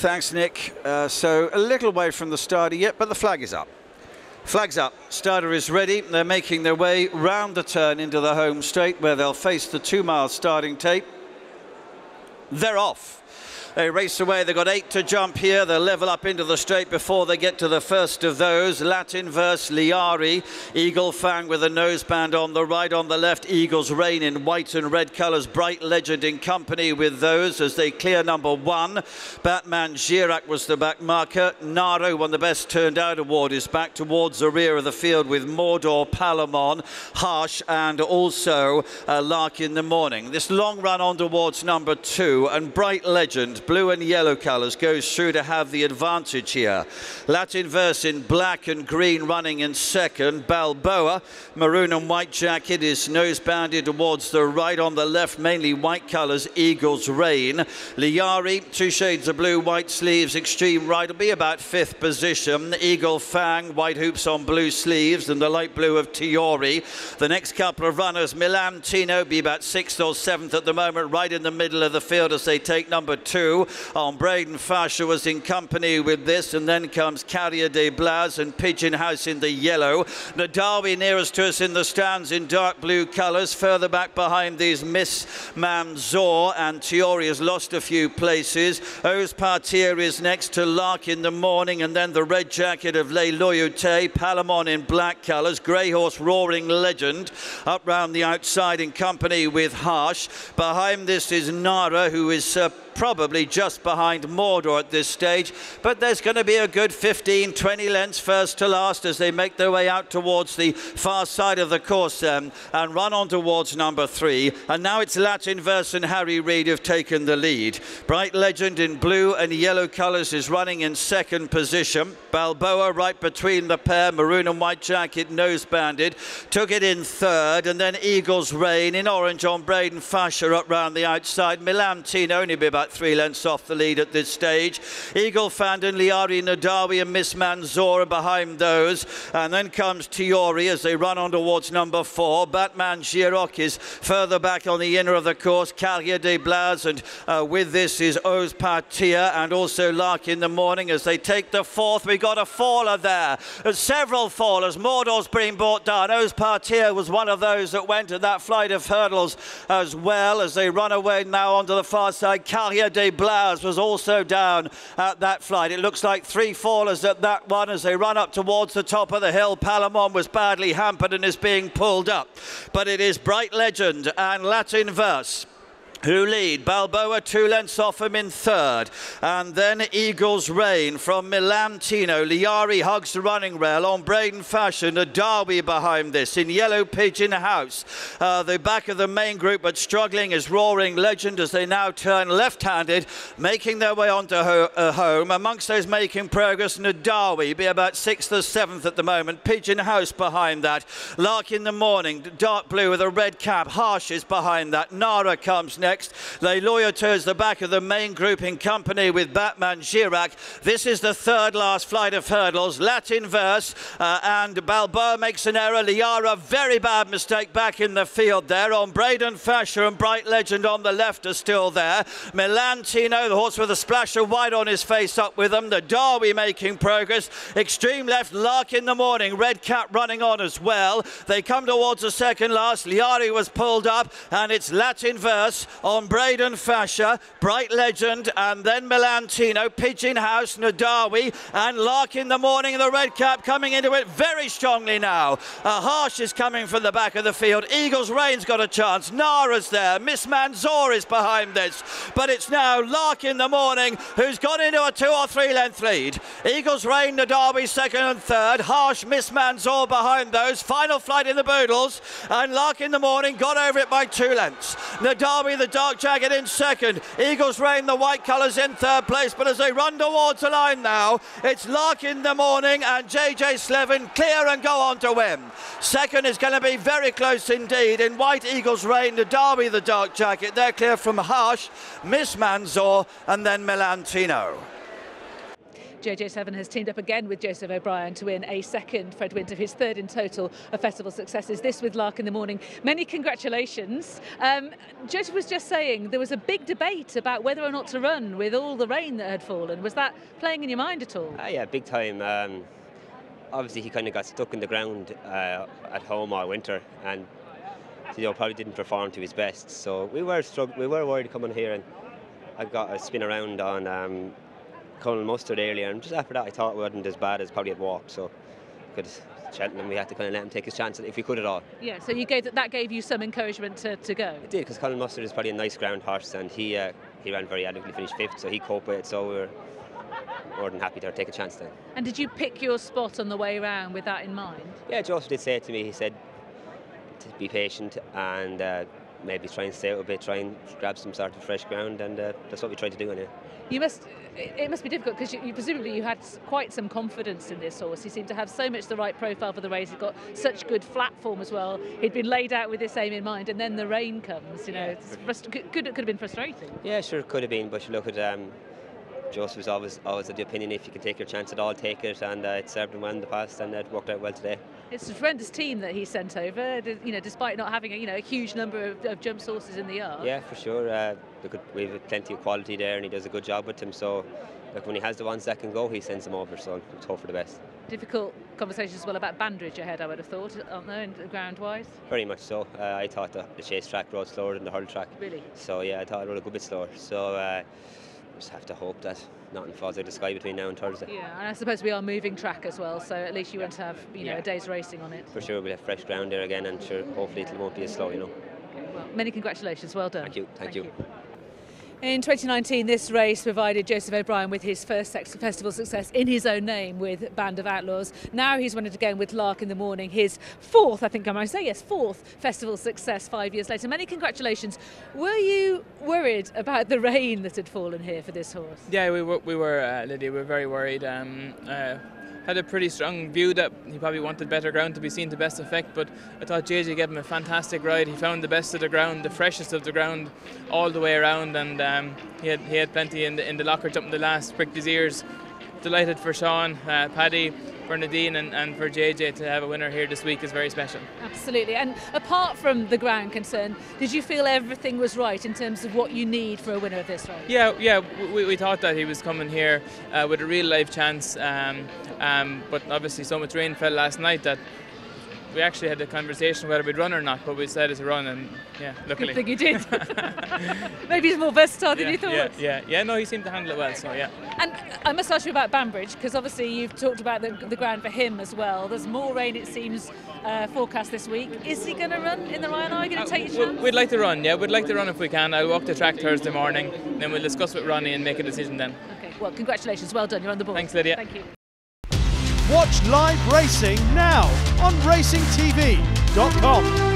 Thanks, Nick. Uh, so a little way from the starter yet, but the flag is up. Flag's up. Starter is ready. They're making their way round the turn into the home straight where they'll face the two-mile starting tape. They're off. They race away. They've got eight to jump here. They'll level up into the straight before they get to the first of those. Latin verse Liari. Eagle Fang with a noseband on the right. On the left, Eagle's Reign in white and red colours. Bright Legend in company with those as they clear number one. Batman Girac was the back marker. Naro won the best turned out award is back towards the rear of the field with Mordor, Palamon, Harsh and also uh, Lark In The Mornin. This long run on towards number two and Bright Legend blue and yellow colours, goes through to have the advantage here. Latin verse in black and green running in second. Balboa, maroon and white jacket, is nose banded towards the right. On the left, mainly white colours, Eagle's Reign. Liari, two shades of blue, white sleeves, extreme right, will be about fifth position. Eagle Fang, white hoops on blue sleeves, and the light blue of Tiori. The next couple of runners, Milantino, be about sixth or seventh at the moment, right in the middle of the field as they take number two on Braden Fasher was in company with this, and then comes Carrier de Blas and Pigeon House in the yellow. Nadawi nearest to us in the stands in dark blue colours. Further back behind these Miss Manzor and Tiori has lost a few places. Oz Partir is next to Lark In The Mornin, and then the red jacket of Le Loyauté, Palamon in black colours, Grey Horse Roaring Legend up round the outside in company with Harsh. Behind this is Nara, who is uh, probably just behind Mordor at this stage, but there's going to be a good 15, 20 lengths first to last as they make their way out towards the far side of the course um, and run on towards number three. And now it's Latin Verse and Harry Reid have taken the lead. Bright Legend in blue and yellow colours is running in second position. Balboa right between the pair, maroon and white jacket, nose banded, took it in third, and then Eagle's Reign in orange on Braden Fasher up round the outside. Milan Teen only be about three lengths off the lead at this stage. Eagle Fandon, Liari Nadawi and Miss Manzora behind those. And then comes Tiori as they run on towards number four. Batman Giroc is further back on the inner of the course. Carrier de Blas and uh, with this is Oz Partia and also Lark In The Mornin as they take the fourth. We got a faller there. There's several fallers. Mordor's being brought down. Oz Partia was one of those that went at that flight of hurdles as well as they run away now onto the far side. Carrier de Blas was also down at that flight. It looks like three fallers at that one as they run up towards the top of the hill. Palamon was badly hampered and is being pulled up. But it is Bright Legend and Latin Verse who lead. Balboa two lengths off him in third. And then Eagle's Reign from Milantino. Liari hugs the running rail on Braden Fashion. A Derby behind this in Yellow Pigeon House. Uh, the back of the main group, but struggling is Roaring Legend as they now turn left-handed, making their way onto ho uh, home. Amongst those making progress, Nadawi be about sixth or seventh at the moment. Pigeon House behind that. Lark In The Mornin, dark blue with a red cap. Harsh is behind that. Nara comes next next. Les Loyautés, the back of the main group in company with Batman Girac. This is the third last flight of hurdles. Latin verse uh, and Balboa makes an error. Liara, very bad mistake back in the field there on Braden Fasher and Bright Legend on the left are still there. Milantino, the horse with a splash of white on his face up with them. The Derby making progress. Extreme left, Lark In The Mornin. Red Cap running on as well. They come towards the second last. Liari was pulled up and it's Latin verse on Braden Fasher, Bright Legend, and then Milantino, Pigeon House, Nadawi, and Lark In The Mornin. The red cap coming into it very strongly now. Uh, Harsh is coming from the back of the field. Eagles Reign's got a chance. Nara's there. Miss Manzor is behind this. But it's now Lark In The Mornin who's gone into a two or three length lead. Eagles Reign, Nadawi second and third. Harsh, Miss Manzor behind those. Final flight in the Boodles. And Lark In The Mornin got over it by two lengths. Nadawi, the Dark Jacket in second. Eagles Reign, the white colours in third place. But as they run towards the line now, it's Lark In The Mornin and JJ Slevin clear and go on to win. Second is going to be very close indeed. In White Eagles Reign, the Derby, the Dark Jacket. They're clear from Harsh, Miss Manzor, and then Milantino. JJ Slevin has teamed up again with Joseph O'Brien to win a second Fred Winter, his third in total of festival successes. This with Lark In The Mornin. Many congratulations. Um, Joseph was just saying there was a big debate about whether or not to run with all the rain that had fallen. Was that playing in your mind at all? Uh, yeah, big time. Um, obviously, he kind of got stuck in the ground uh, at home all winter and you know, probably didn't perform to his best. So we were strugg- we were worried coming here and I got a spin around on um, Colonel Mustard earlier, and just after that, I thought it wasn't as bad as probably had walked. So, could Cheltenham, we had to kind of let him take his chance if we could at all. Yeah, so you gave that, that gave you some encouragement to, to go. It did because Colonel Mustard is probably a nice ground horse, and he uh, he ran very adequately, finished fifth, so he coped with it. So we were more than happy to take a chance then. And did you pick your spot on the way around with that in mind? Yeah, Joseph did say it to me. He said to be patient and. Uh, maybe try and stay out a bit, try and grab some sort of fresh ground, and uh, that's what we tried to do. Anyway. You must. It must be difficult because you, you, presumably you had quite some confidence in this horse. He seemed to have so much the right profile for the race. He's got such good flat form as well. He'd been laid out with this aim in mind, and then the rain comes. You know, frust- could, it could have been frustrating. Yeah, sure, it could have been. But you look at um, Joseph was always always of the opinion if you can take your chance at all, take it, and uh, it served him well in the past, and it worked out well today. It's a tremendous team that he sent over, you know, despite not having a, you know a huge number of, of jump sources in the yard. Yeah, for sure. Uh, we have plenty of quality there, and he does a good job with them. So, look, when he has the ones that can go, he sends them over. So, let's hope for the best. Difficult conversations as well about Banbridge ahead, I would have thought, aren't there, ground-wise? Very much so. Uh, I thought the, the, chase track rode slower than the hurdle track. Really? So yeah, I thought it rode a good bit slower. So. Uh, just have to hope that nothing falls out of the sky between now and Thursday. Yeah, and I suppose we are moving track as well, so at least you won't have you know yeah. a day's racing on it. For sure, we'll have fresh ground there again, and sure, hopefully it won't be as slow, you know. Okay, well, many congratulations, well done. Thank you, thank, thank you. you. In 2019, this race provided Joseph O'Brien with his first festival success in his own name with Band of Outlaws. Now he's running again with Lark In The Mornin, his fourth, I think I might say, yes, fourth festival success five years later. Many congratulations. Were you worried about the rain that had fallen here for this horse? Yeah, we were, we were uh, Lydia, we were very worried. Um, uh, had a pretty strong view that he probably wanted better ground to be seen to best effect. But I thought JJ gave him a fantastic ride. He found the best of the ground, the freshest of the ground, all the way around, and um, he had he had plenty in the in the locker jumping the last, pricked his ears. Delighted for Sean, uh, Paddy, for Nadine and, and for JJ to have a winner here this week is very special. Absolutely. And apart from the ground concern, did you feel everything was right in terms of what you need for a winner of this race? Yeah, yeah. We, we thought that he was coming here uh, with a real life chance, um, um, but obviously so much rain fell last night that we actually had a conversation whether we'd run or not, but we decided to run, and yeah, luckily. Good thing you did. Maybe he's more versatile than yeah, you thought. Yeah, yeah, yeah. No, he seemed to handle it well. So yeah. And I must ask you about Banbridge because obviously you've talked about the, the, ground for him as well. There's more rain, it seems, uh, forecast this week. Is he going to run in the Ryan? Are you going to uh, take your chance? We'd like to run. Yeah, we'd like to run if we can. I'll walk the track Thursday morning, then we'll discuss with Ronnie and make a decision then. Okay. Well, congratulations. Well done. You're on the board. Thanks, Lydia. Thank you. Watch live racing now on racingtv.com.